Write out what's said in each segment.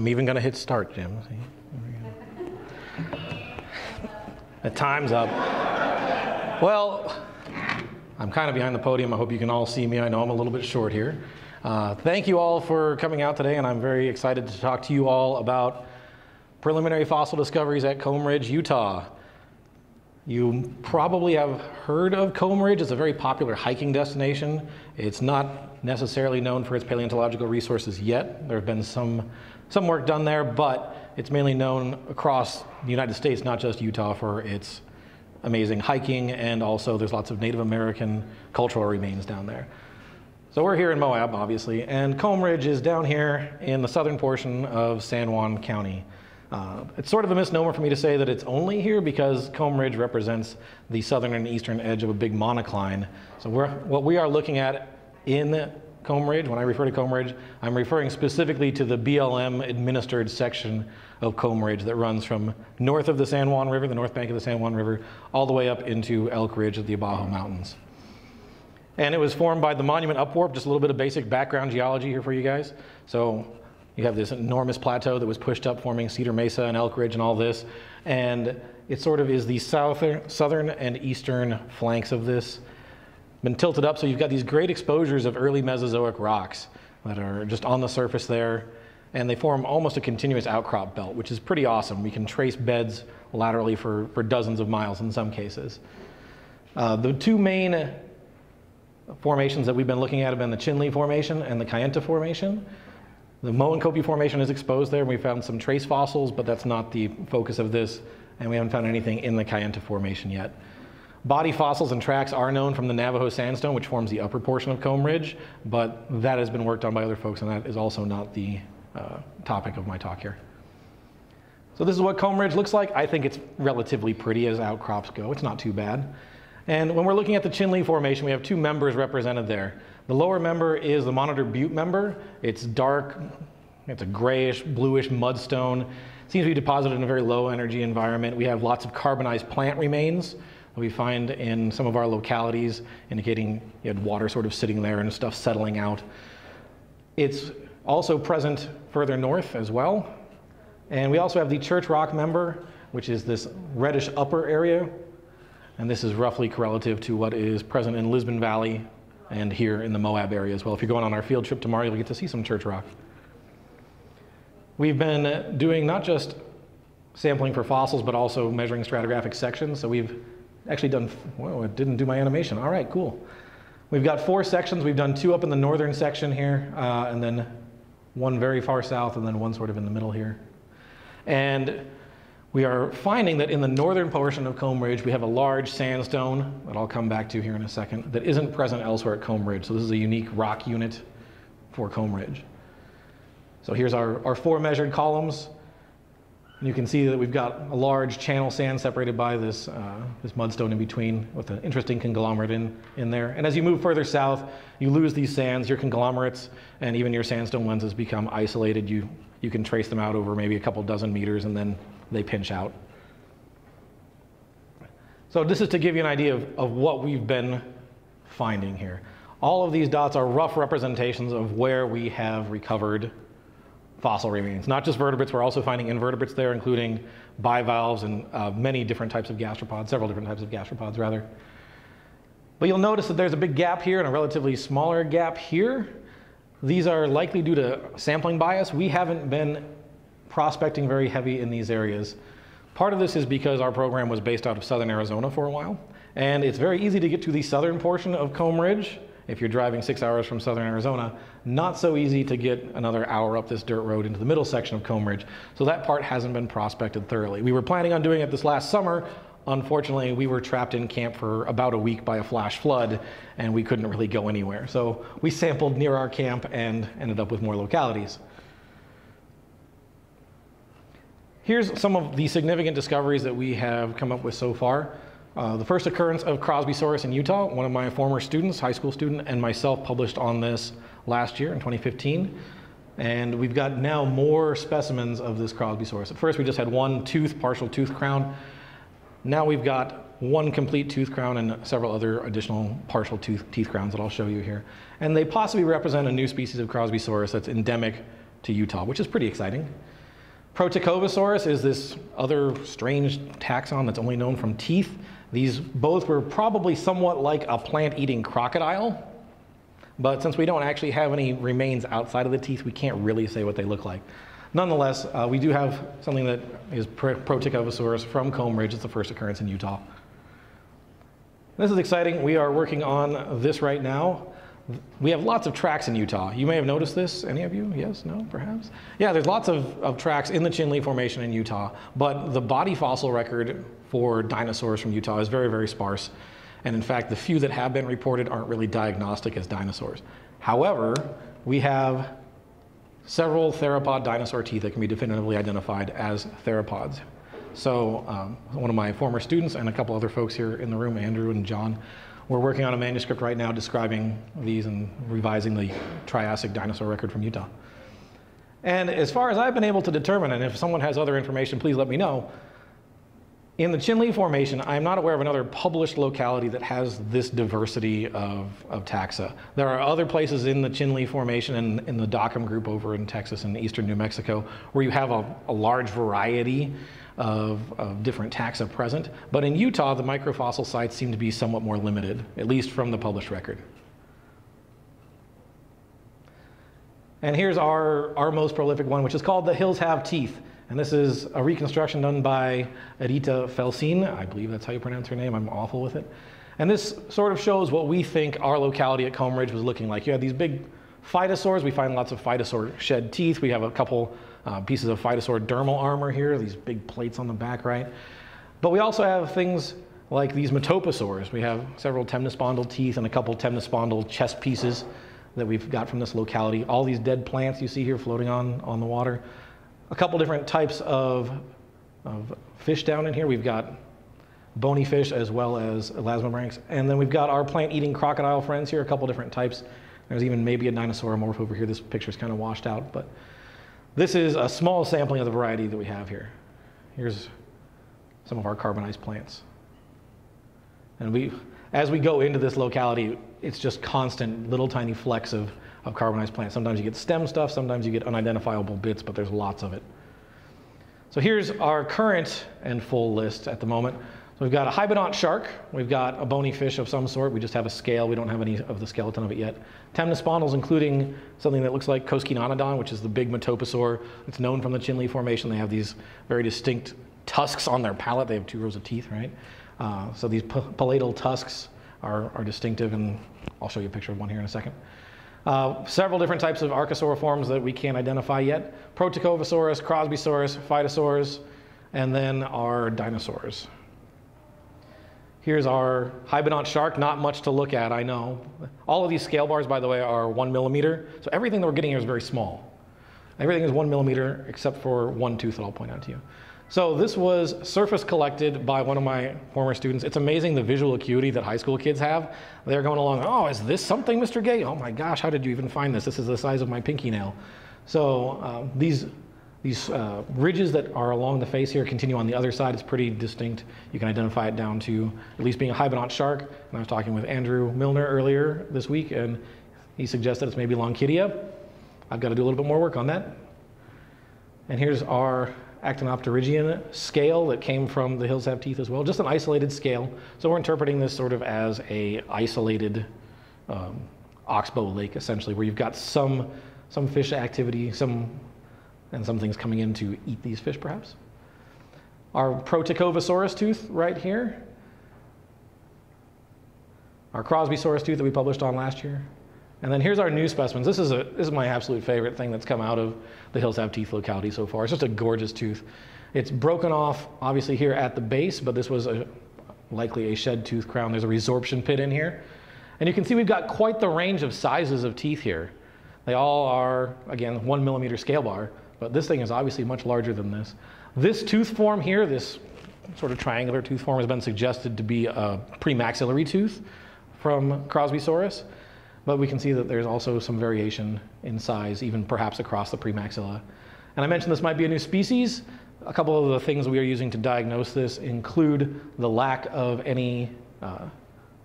I'm even going to hit start, Jim. The time's up. Well, I'm kind of behind the podium. I hope you can all see me. I know I'm a little bit short here. Uh, thank you all for coming out today, and I'm very excited to talk to you all about preliminary fossil discoveries at Comb Ridge, Utah. You probably have heard of Comb Ridge. It's a very popular hiking destination. It's not necessarily known for its paleontological resources yet. There have been some, some work done there, but it's mainly known across the United States, not just Utah, for its amazing hiking, and also there's lots of Native American cultural remains down there. So we're here in Moab, obviously, and Comb Ridge is down here in the southern portion of San Juan County. Uh, it's sort of a misnomer for me to say that it's only here because Comb Ridge represents the southern and eastern edge of a big monocline. So what we are looking at in Comb Ridge, when I refer to Comb Ridge, I'm referring specifically to the BLM administered section of Comb Ridge that runs from north of the San Juan River, the north bank of the San Juan River, all the way up into Elk Ridge of the Abajo Mountains. And it was formed by the monument upwarp, just a little bit of basic background geology here for you guys. So you have this enormous plateau that was pushed up forming Cedar Mesa and Elk Ridge and all this. And it sort of is the southern, southern and eastern flanks of this. Been tilted up, so you've got these great exposures of early Mesozoic rocks that are just on the surface there. And they form almost a continuous outcrop belt, which is pretty awesome. We can trace beds laterally for, for dozens of miles in some cases. Uh, the two main formations that we've been looking at have been the Chinle Formation and the Kayenta Formation. The Moenkopi Formation is exposed there, and we found some trace fossils, but that's not the focus of this, and we haven't found anything in the Kayenta Formation yet. Body fossils and tracks are known from the Navajo sandstone, which forms the upper portion of Comb Ridge, but that has been worked on by other folks, and that is also not the uh, topic of my talk here. So this is what Comb Ridge looks like. I think it's relatively pretty as outcrops go. It's not too bad. And when we're looking at the Chinle Formation, we have two members represented there. The lower member is the Monitor Butte member. It's dark, it's a grayish, bluish mudstone. Seems to be deposited in a very low energy environment. We have lots of carbonized plant remains we find in some of our localities, indicating you had water sort of sitting there and stuff settling out. It's also present further north as well. And we also have the Church Rock member, which is this reddish upper area. And this is roughly correlative to what is present in Lisbon Valley and here in the Moab area as well. If you're going on our field trip tomorrow, you'll get to see some church rock. We've been doing not just sampling for fossils, but also measuring stratigraphic sections. So we've actually done, whoa, it didn't do my animation. All right, cool. We've got four sections. We've done two up in the northern section here, uh, and then one very far south, and then one sort of in the middle here. And we are finding that in the northern portion of Comb Ridge, we have a large sandstone that I'll come back to here in a second that isn't present elsewhere at Comb Ridge. So this is a unique rock unit for Comb Ridge. So here's our, our four measured columns. And you can see that we've got a large channel sand separated by this, uh, this mudstone in between with an interesting conglomerate in, in there. And as you move further south, you lose these sands, your conglomerates, and even your sandstone lenses become isolated. You, you can trace them out over maybe a couple dozen meters and then they pinch out. So this is to give you an idea of, of what we've been finding here. All of these dots are rough representations of where we have recovered fossil remains. Not just vertebrates, we're also finding invertebrates there, including bivalves and uh, many different types of gastropods, several different types of gastropods rather. But you'll notice that there's a big gap here and a relatively smaller gap here. These are likely due to sampling bias. We haven't been prospecting very heavy in these areas. Part of this is because our program was based out of southern Arizona for a while, and it's very easy to get to the southern portion of Comb Ridge if you're driving six hours from southern Arizona. Not so easy to get another hour up this dirt road into the middle section of Comb Ridge. So that part hasn't been prospected thoroughly. We were planning on doing it this last summer. Unfortunately, we were trapped in camp for about a week by a flash flood, and we couldn't really go anywhere. So we sampled near our camp and ended up with more localities. Here's some of the significant discoveries that we have come up with so far. Uh, the first occurrence of Crosbysaurus in Utah, one of my former students, high school student, and myself published on this last year in 2015. And we've got now more specimens of this Crosbysaurus. At first we just had one tooth, partial tooth crown. Now we've got one complete tooth crown and several other additional partial tooth, teeth crowns that I'll show you here. And they possibly represent a new species of Crosbysaurus that's endemic to Utah, which is pretty exciting. Protecovasaurus is this other strange taxon that's only known from teeth. These both were probably somewhat like a plant-eating crocodile, but since we don't actually have any remains outside of the teeth, we can't really say what they look like. Nonetheless, uh, we do have something that is Protecovasaurus from Comb Ridge. It's the first occurrence in Utah. This is exciting. We are working on this right now. We have lots of tracks in Utah. You may have noticed this. Any of you? Yes? No? Perhaps? Yeah, there's lots of, of tracks in the Chinle Formation in Utah, but the body fossil record for dinosaurs from Utah is very, very sparse. And in fact, the few that have been reported aren't really diagnostic as dinosaurs. However, we have several theropod dinosaur teeth that can be definitively identified as theropods. So um, one of my former students and a couple other folks here in the room, Andrew and John, we're working on a manuscript right now describing these and revising the Triassic dinosaur record from Utah. And as far as I've been able to determine, and if someone has other information, please let me know, in the Chinle Formation, I'm not aware of another published locality that has this diversity of, of taxa. There are other places in the Chinle Formation and in the Dockum group over in Texas and eastern New Mexico where you have a, a large variety of, of, different taxa present. But in Utah, the microfossil sites seem to be somewhat more limited, at least from the published record. And here's our, our most prolific one, which is called the Hills Have Teeth. And this is a reconstruction done by Edita Felsin. I believe that's how you pronounce her name. I'm awful with it. And this sort of shows what we think our locality at Comb Ridge was looking like. You have these big phytosaurs. We find lots of phytosaur shed teeth. We have a couple uh, pieces of phytosaur dermal armor here, these big plates on the back, right? But we also have things like these metoposaurs. We have several temnospondyl teeth and a couple temnospondyl chest pieces that we've got from this locality. All these dead plants you see here floating on, on the water a couple different types of, of fish down in here. We've got bony fish as well as elasmobranchs. And then we've got our plant-eating crocodile friends here, a couple different types. There's even maybe a dinosauromorph over here. This picture's kind of washed out, but this is a small sampling of the variety that we have here. Here's some of our carbonized plants. And we, as we go into this locality, it's just constant little tiny flecks of of carbonized plants. Sometimes you get stem stuff, sometimes you get unidentifiable bits, but there's lots of it. So here's our current and full list at the moment. So we've got a hybodont shark, we've got a bony fish of some sort, we just have a scale, we don't have any of the skeleton of it yet. Temnospondyls, including something that looks like Koskinonodon, which is the big metoposaur. It's known from the Chinle Formation. They have these very distinct tusks on their palate. They have two rows of teeth, right? Uh, so these palatal tusks are, are distinctive, and I'll show you a picture of one here in a second. Uh, several different types of archosauriforms that we can't identify yet. Protecovasaurus, Crosbysaurus, Phytosaurs, and then our dinosaurs. Here's our hybodont shark, not much to look at, I know. All of these scale bars, by the way, are one millimeter, so everything that we're getting here is very small. Everything is one millimeter except for one tooth that I'll point out to you. So this was surface collected by one of my former students. It's amazing the visual acuity that high school kids have. They're going along, oh, is this something, Mr. Gay? Oh my gosh, how did you even find this? This is the size of my pinky nail. So uh, these, these uh, ridges that are along the face here continue on the other side. It's pretty distinct. You can identify it down to at least being a hybodont shark. And I was talking with Andrew Milner earlier this week, and he suggested it's maybe Lonchidion. I've got to do a little bit more work on that. And here's our actinopterygian scale that came from the hills have teeth as well, just an isolated scale. So we're interpreting this sort of as a isolated um, oxbow lake, essentially, where you've got some, some fish activity, some, and some things coming in to eat these fish, perhaps. Our Protecovasaurus tooth right here. Our Crosbysaurus tooth that we published on last year. And then here's our new specimens. This is, a, this is my absolute favorite thing that's come out of the Hills Have Teeth locality so far. It's just a gorgeous tooth. It's broken off, obviously, here at the base, but this was a, likely a shed tooth crown. There's a resorption pit in here. And you can see we've got quite the range of sizes of teeth here. They all are, again, one millimeter scale bar, but this thing is obviously much larger than this. This tooth form here, this sort of triangular tooth form has been suggested to be a premaxillary tooth from Crosbysaurus. But we can see that there's also some variation in size, even perhaps across the premaxilla. And I mentioned this might be a new species. A couple of the things we are using to diagnose this include the lack of any uh,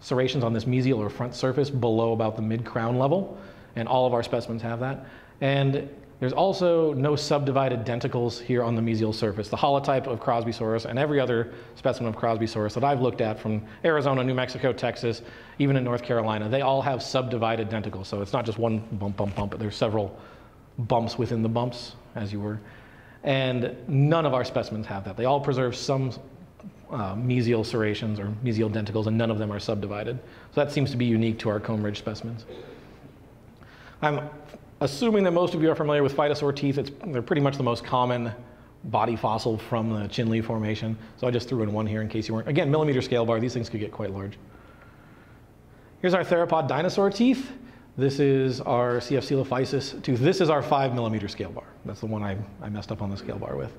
serrations on this mesial or front surface below about the mid-crown level, and all of our specimens have that. And There's also no subdivided denticles here on the mesial surface. The holotype of Crosbysaurus and every other specimen of Crosbysaurus that I've looked at from Arizona, New Mexico, Texas, even in North Carolina, they all have subdivided denticles. So it's not just one bump, bump, bump, but there's several bumps within the bumps, as you were. And none of our specimens have that. They all preserve some uh, mesial serrations or mesial denticles, and none of them are subdivided. So that seems to be unique to our comb ridge specimens. I'm assuming that most of you are familiar with phytosaur teeth. They're pretty much the most common body fossil from the Chinle Formation. So I just threw in one here in case you weren't. Again, millimeter scale bar, these things could get quite large. Here's our theropod dinosaur teeth. This is our CF tooth. This is our five millimeter scale bar. That's the one I, I messed up on the scale bar with.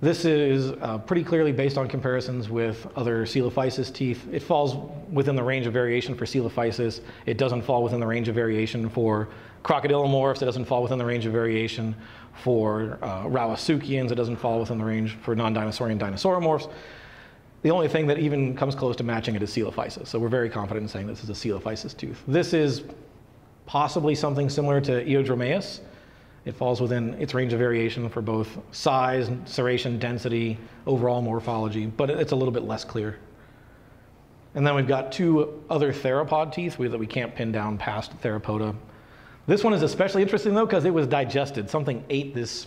This is uh, pretty clearly based on comparisons with other coelophysis teeth. It falls within the range of variation for coelophysis. It doesn't fall within the range of variation for crocodilomorphs. It doesn't fall within the range of variation for uh, Rauisuchians. It doesn't fall within the range for non-dinosaurian dinosauromorphs. The only thing that even comes close to matching it is coelophysis. So we're very confident in saying this is a coelophysis tooth. This is possibly something similar to Eodromaeus. It falls within its range of variation for both size, serration, density, overall morphology, but it's a little bit less clear. And then we've got two other theropod teeth that we can't pin down past theropoda. This one is especially interesting though because it was digested. Something ate this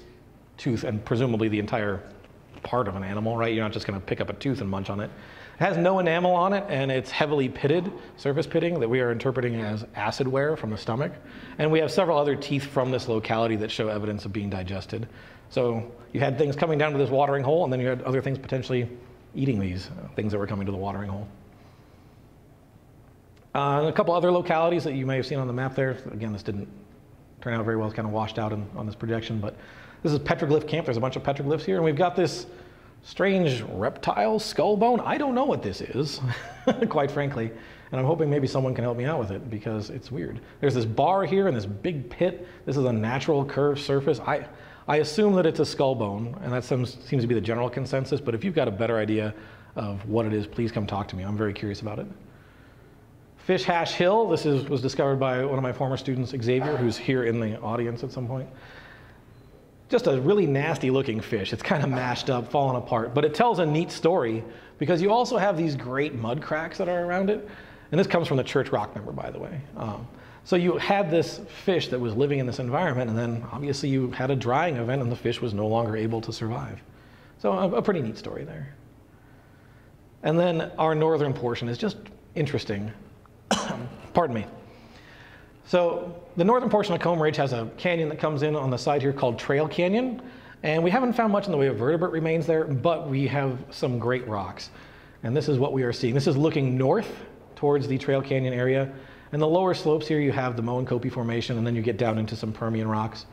tooth and presumably the entire part of an animal, right? You're not just going to pick up a tooth and munch on it. It has no enamel on it, and it's heavily pitted, surface pitting, that we are interpreting as acid wear from the stomach. And we have several other teeth from this locality that show evidence of being digested. So you had things coming down to this watering hole, and then you had other things potentially eating these uh, things that were coming to the watering hole. Uh, and a couple other localities that you may have seen on the map there. Again, this didn't turn out very well. It's kind of washed out in, on this projection, but this is petroglyph camp. There's a bunch of petroglyphs here, and we've got this strange reptile skull bone. I don't know what this is, quite frankly. And I'm hoping maybe someone can help me out with it because it's weird. There's this bar here and this big pit. This is a natural curved surface. I, I assume that it's a skull bone, and that seems, seems to be the general consensus. But if you've got a better idea of what it is, please come talk to me. I'm very curious about it. Fish Hash Hill. This is, was discovered by one of my former students, Xavier, who's here in the audience at some point just a really nasty looking fish. It's kind of mashed up, fallen apart, but it tells a neat story because you also have these great mud cracks that are around it. And this comes from the Church Rock member, by the way. Um, so you had this fish that was living in this environment, and then obviously you had a drying event, and the fish was no longer able to survive. So a, a pretty neat story there. And then our northern portion is just interesting. Pardon me. So the northern portion of Comb Ridge has a canyon that comes in on the side here called Trail Canyon. And we haven't found much in the way of vertebrate remains there, but we have some great rocks. And this is what we are seeing. This is looking north towards the Trail Canyon area. And the lower slopes here, you have the Moenkopi Formation, and then you get down into some Permian rocks.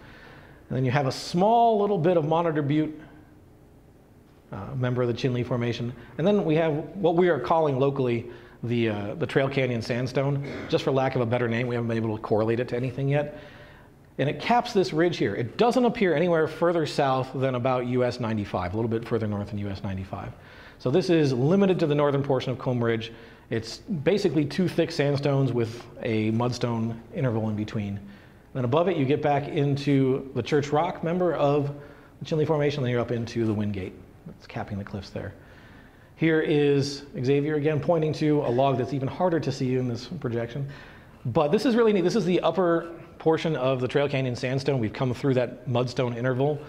And then you have a small little bit of Monitor Butte, uh, member of the Chinle Formation. And then we have what we are calling locally the, uh, the Trail Canyon sandstone. Just for lack of a better name, we haven't been able to correlate it to anything yet. And it caps this ridge here. It doesn't appear anywhere further south than about US 95, a little bit further north than US 95. So this is limited to the northern portion of Comb Ridge. It's basically two thick sandstones with a mudstone interval in between. And Then above it, you get back into the Church Rock member of the Chinle Formation, then you're up into the Wingate. That's capping the cliffs there. Here is Xavier again pointing to a log that's even harder to see in this projection. But this is really neat. This is the upper portion of the Trail Canyon sandstone. We've come through that mudstone interval.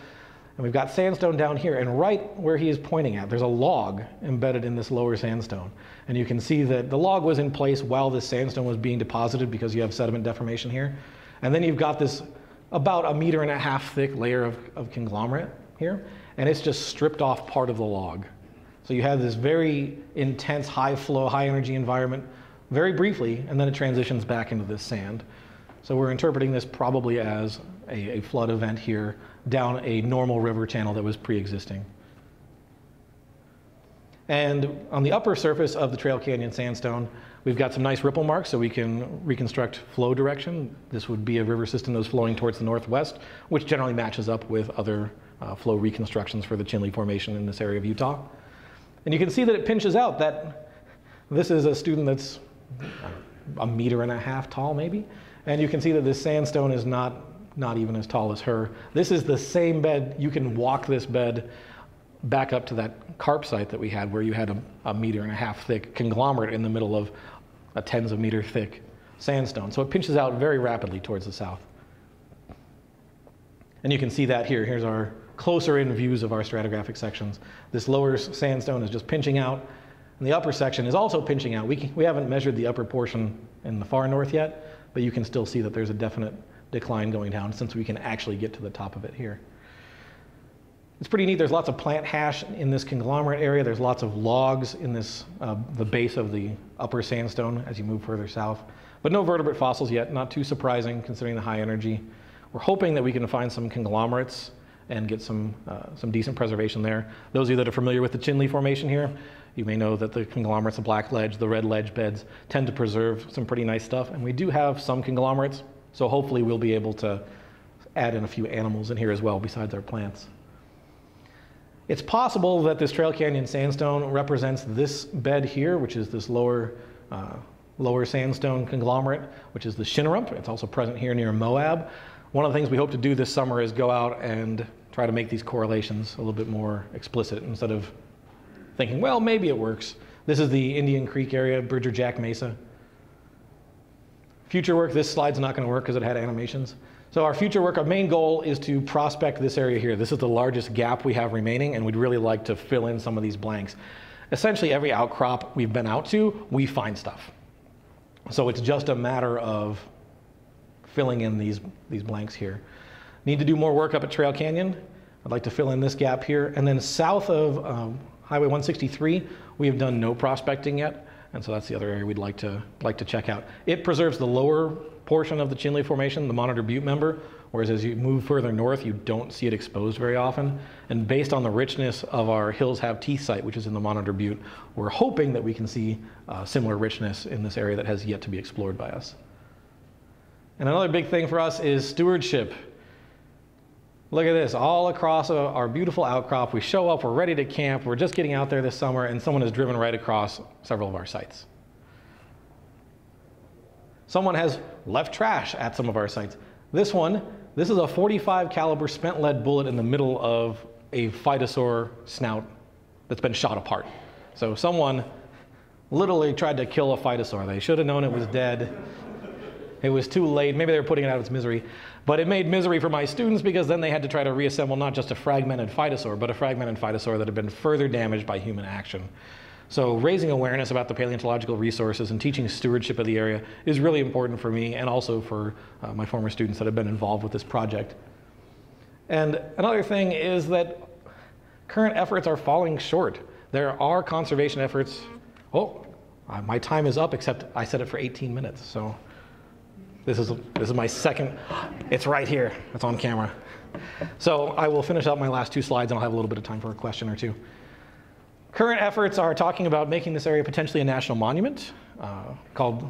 And we've got sandstone down here. And right where he is pointing at, there's a log embedded in this lower sandstone. And you can see that the log was in place while this sandstone was being deposited because you have sediment deformation here. And then you've got this about a meter and a half thick layer of, of conglomerate here. And it's just stripped off part of the log. So you have this very intense, high flow, high energy environment very briefly, and then it transitions back into this sand. So we're interpreting this probably as a, a flood event here down a normal river channel that was pre-existing. And on the upper surface of the Trail Canyon sandstone, we've got some nice ripple marks so we can reconstruct flow direction. This would be a river system that was flowing towards the northwest, which generally matches up with other uh, flow reconstructions for the Chinle Formation in this area of Utah. And you can see that it pinches out that this is a student that's a meter and a half tall, maybe. And you can see that this sandstone is not not even as tall as her. This is the same bed. You can walk this bed back up to that carp site that we had where you had a, a meter and a half thick conglomerate in the middle of a tens of meter thick sandstone. So it pinches out very rapidly towards the south. And you can see that here. Here's our closer in views of our stratigraphic sections. This lower sandstone is just pinching out, and the upper section is also pinching out. We, we haven't measured the upper portion in the far north yet, but you can still see that there's a definite decline going down since we can actually get to the top of it here. It's pretty neat. There's lots of plant hash in this conglomerate area. There's lots of logs in this, uh, the base of the upper sandstone as you move further south. But no vertebrate fossils yet, not too surprising considering the high energy. We're hoping that we can find some conglomerates and get some, uh, some decent preservation there. Those of you that are familiar with the Chinle Formation here, you may know that the conglomerates, the black ledge, the red ledge beds tend to preserve some pretty nice stuff. And we do have some conglomerates, so hopefully we'll be able to add in a few animals in here as well besides our plants. It's possible that this Trail Canyon sandstone represents this bed here, which is this lower, uh, lower sandstone conglomerate, which is the Shinarump. It's also present here near Moab. One of the things we hope to do this summer is go out and try to make these correlations a little bit more explicit instead of thinking, well, maybe it works. This is the Indian Creek area, Bridger Jack Mesa. Future work, this slide's not going to work because it had animations. So our future work, our main goal is to prospect this area here. This is the largest gap we have remaining, and we'd really like to fill in some of these blanks. Essentially, every outcrop we've been out to, we find stuff. So it's just a matter of filling in these, these blanks here. Need to do more work up at Trail Canyon. I'd like to fill in this gap here. And then south of um, Highway 163, we have done no prospecting yet. And so that's the other area we'd like to, like to check out. It preserves the lower portion of the Chinle Formation, the Monitor Butte member, whereas as you move further north, you don't see it exposed very often. And based on the richness of our Hills Have Teeth site, which is in the Monitor Butte, we're hoping that we can see uh, similar richness in this area that has yet to be explored by us. And another big thing for us is stewardship. Look at this, all across our beautiful outcrop. We show up, we're ready to camp, we're just getting out there this summer, and someone has driven right across several of our sites. Someone has left trash at some of our sites. This one, this is a 45 caliber spent lead bullet in the middle of a phytosaur snout that's been shot apart. So someone literally tried to kill a phytosaur. They should have known it was dead. It was too late. Maybe they were putting it out of its misery. But it made misery for my students because then they had to try to reassemble not just a fragmented phytosaur, but a fragmented phytosaur that had been further damaged by human action. So raising awareness about the paleontological resources and teaching stewardship of the area is really important for me and also for uh, my former students that have been involved with this project. And another thing is that current efforts are falling short. There are conservation efforts. Oh, uh, my time is up, except I said it for 18 minutes. So this is, this is my second, it's right here, it's on camera. So I will finish up my last two slides and I'll have a little bit of time for a question or two. Current efforts are talking about making this area potentially a national monument uh, called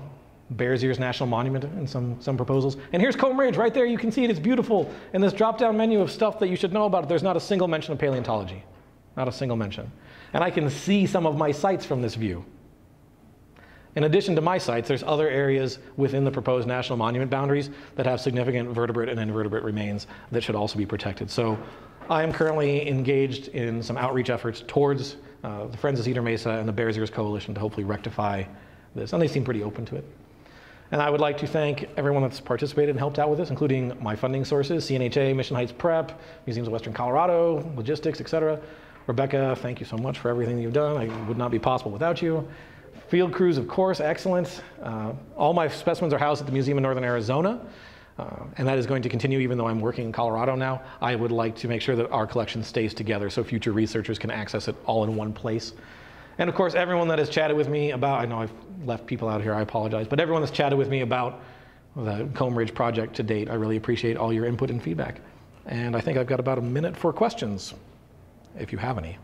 Bears Ears National Monument in some, some proposals. And here's Comb Ridge right there. You can see it. It's beautiful. In this drop down menu of stuff that you should know about, there's not a single mention of paleontology. Not a single mention. And I can see some of my sites from this view. In addition to my sites, there's other areas within the proposed national monument boundaries that have significant vertebrate and invertebrate remains that should also be protected. So I am currently engaged in some outreach efforts towards uh, the Friends of Cedar Mesa and the Bears Ears Coalition to hopefully rectify this, and they seem pretty open to it. And I would like to thank everyone that's participated and helped out with this, including my funding sources, CNHA, Mission Heights Prep, Museums of Western Colorado, logistics, etc. Rebecca, thank you so much for everything you've done. It would not be possible without you. Field crews, of course, excellent. Uh, all my specimens are housed at the Museum of Northern Arizona, uh, and that is going to continue even though I'm working in Colorado now. I would like to make sure that our collection stays together so future researchers can access it all in one place. And of course, everyone that has chatted with me about, I know I've left people out here, I apologize, but everyone that's chatted with me about the Comb Ridge project to date, I really appreciate all your input and feedback. And I think I've got about a minute for questions, if you have any.